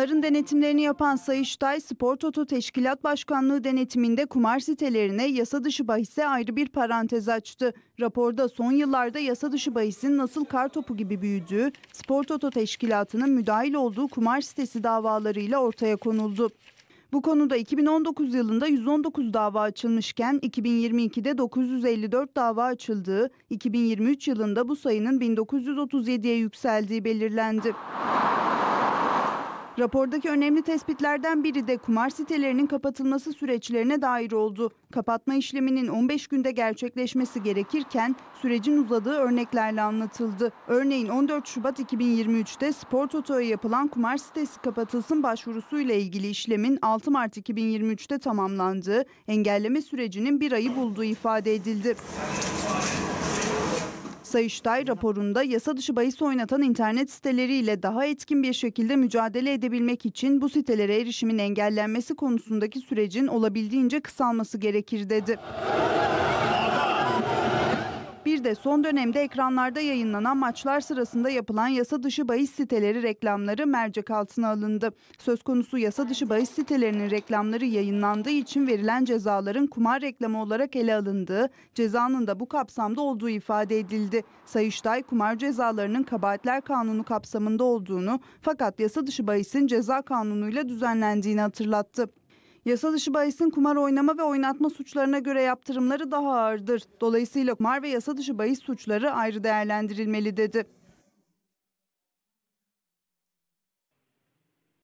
Kurumların denetimlerini yapan Sayıştay, Spor Toto Teşkilat Başkanlığı denetiminde kumar sitelerine yasa dışı bahise ayrı bir parantez açtı. Raporda son yıllarda yasa dışı bahisin nasıl kar topu gibi büyüdüğü, Spor Toto Teşkilatı'nın müdahil olduğu kumar sitesi davalarıyla ortaya konuldu. Bu konuda 2019 yılında 119 dava açılmışken 2022'de 954 dava açıldığı, 2023 yılında bu sayının 1937'ye yükseldiği belirlendi. Rapordaki önemli tespitlerden biri de kumar sitelerinin kapatılması süreçlerine dair oldu. Kapatma işleminin 15 günde gerçekleşmesi gerekirken sürecin uzadığı örneklerle anlatıldı. Örneğin 14 Şubat 2023'te Spor Toto'ya yapılan kumar sitesi kapatılsın başvurusuyla ilgili işlemin 6 Mart 2023'te tamamlandığı, engelleme sürecinin bir ayı bulduğu ifade edildi. Sayıştay raporunda yasa dışı bahis oynatan internet siteleriyle daha etkin bir şekilde mücadele edebilmek için bu sitelere erişimin engellenmesi konusundaki sürecin olabildiğince kısalması gerekir dedi. Bir de son dönemde ekranlarda yayınlanan maçlar sırasında yapılan yasa dışı bahis siteleri reklamları mercek altına alındı. Söz konusu yasa dışı bahis sitelerinin reklamları yayınlandığı için verilen cezaların kumar reklamı olarak ele alındığı, cezanın da bu kapsamda olduğu ifade edildi. Sayıştay kumar cezalarının kabahatler kanunu kapsamında olduğunu fakat yasa dışı bahisin ceza kanunuyla düzenlendiğini hatırlattı. Yasa dışı bahisin kumar oynama ve oynatma suçlarına göre yaptırımları daha ağırdır. Dolayısıyla kumar ve yasa dışı bahis suçları ayrı değerlendirilmeli dedi.